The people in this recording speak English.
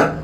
you.